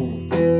me.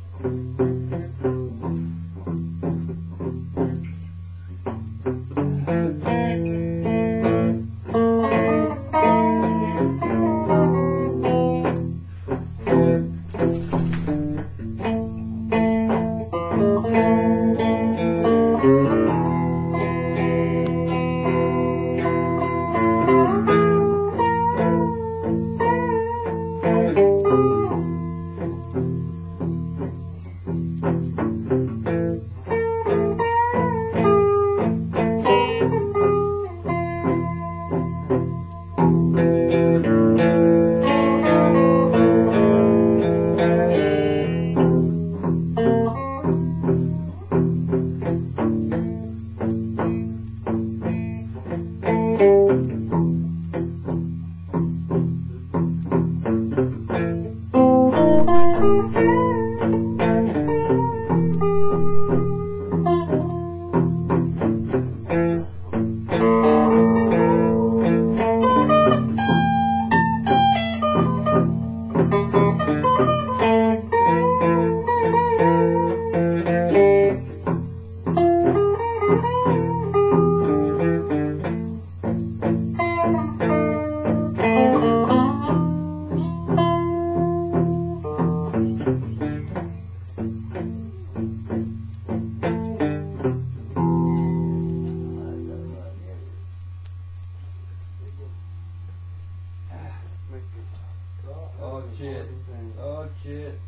Oh shit. Oh shit.